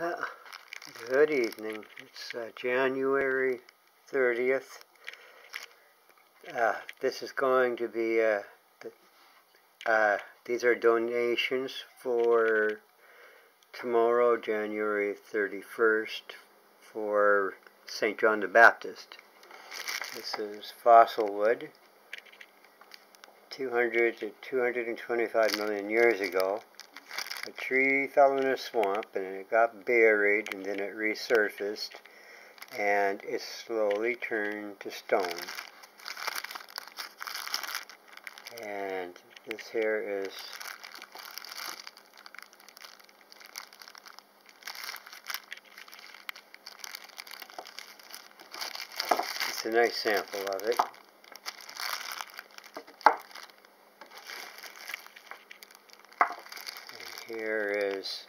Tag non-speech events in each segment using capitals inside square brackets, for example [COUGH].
Uh, good evening. It's uh, January 30th. Uh, this is going to be, uh, the, uh, these are donations for tomorrow, January 31st, for St. John the Baptist. This is fossil wood, 200 to 225 million years ago a tree fell in a swamp and it got buried and then it resurfaced and it slowly turned to stone. And this here is it's a nice sample of it. Here is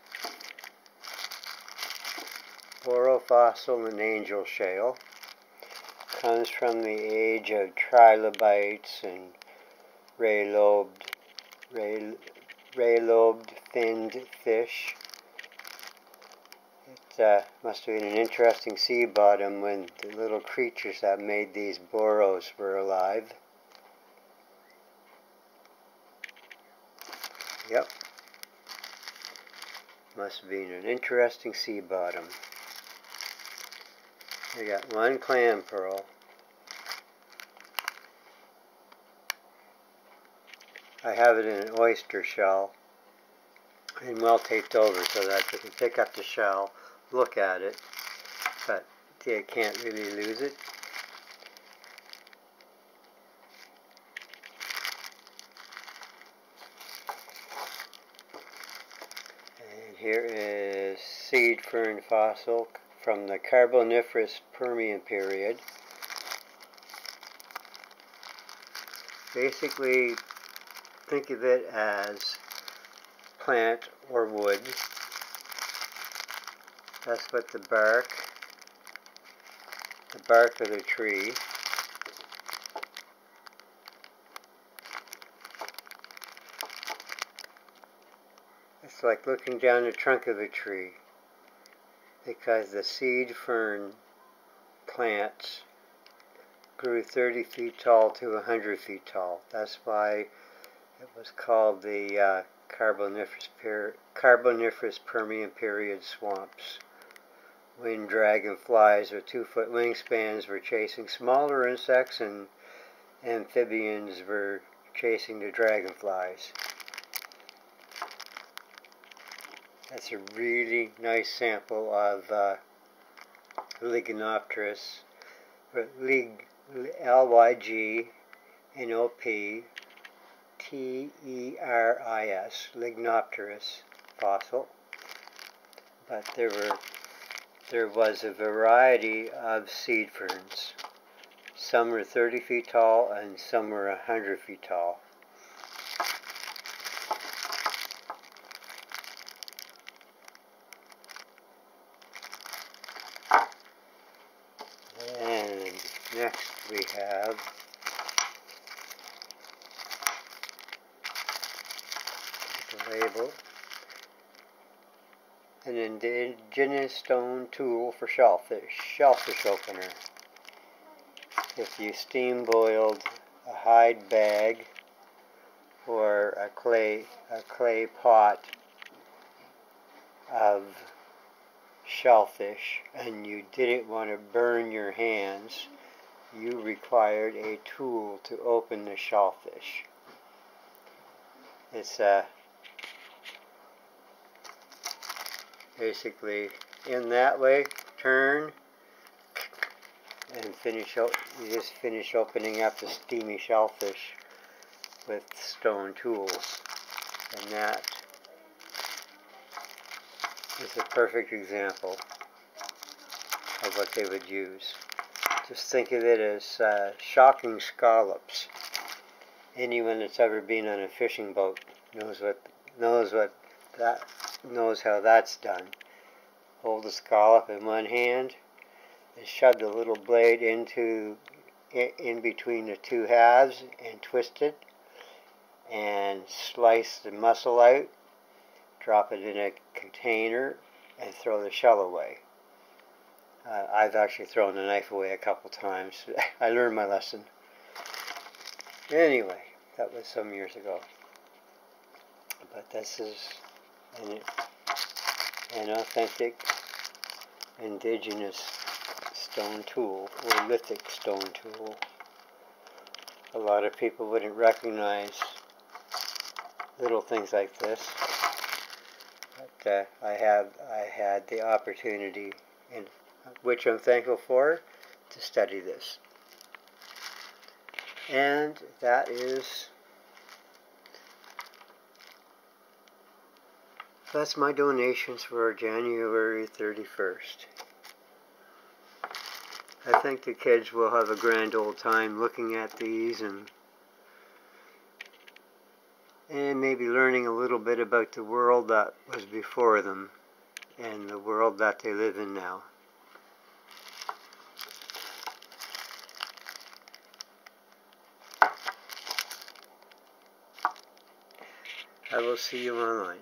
burrow fossil and angel shale. Comes from the age of trilobites and ray-lobed, ray, ray-lobed finned fish. It uh, must have been an interesting sea bottom when the little creatures that made these boros were alive. Yep. Must be an interesting sea bottom. We got one clam pearl. I have it in an oyster shell and well taped over so that you can pick up the shell, look at it, but you can't really lose it. Here is seed fern fossil from the Carboniferous Permian period. Basically, think of it as plant or wood. That's what the bark, the bark of the tree It's like looking down the trunk of a tree because the seed fern plants grew 30 feet tall to 100 feet tall. That's why it was called the uh, Carboniferous, per Carboniferous Permian period swamps. When dragonflies with two foot wingspans were chasing smaller insects and amphibians were chasing the dragonflies. That's a really nice sample of uh, Lygnopteris, L-Y-G-N-O-P-T-E-R-I-S, Lygnopteris fossil. But there were there was a variety of seed ferns. Some were 30 feet tall and some were 100 feet tall. We have the label an indigenous stone tool for shellfish, shellfish opener. If you steam boiled a hide bag or a clay a clay pot of shellfish and you didn't want to burn your hands you required a tool to open the shellfish. It's uh, basically in that way, turn and finish you just finish opening up the steamy shellfish with stone tools and that is a perfect example of what they would use. Just think of it as uh, shocking scallops. Anyone that's ever been on a fishing boat knows what knows what that knows how that's done. Hold the scallop in one hand and shove the little blade into in between the two halves and twist it and slice the muscle out. Drop it in a container and throw the shell away. Uh, I've actually thrown the knife away a couple times. [LAUGHS] I learned my lesson. Anyway, that was some years ago. But this is an, an authentic indigenous stone tool or lithic stone tool. A lot of people wouldn't recognize little things like this. But uh, I have I had the opportunity, in, which I'm thankful for, to study this. And that is that's my donations for January 31st. I think the kids will have a grand old time looking at these and and maybe learning a little bit about the world that was before them and the world that they live in now. I will see you online.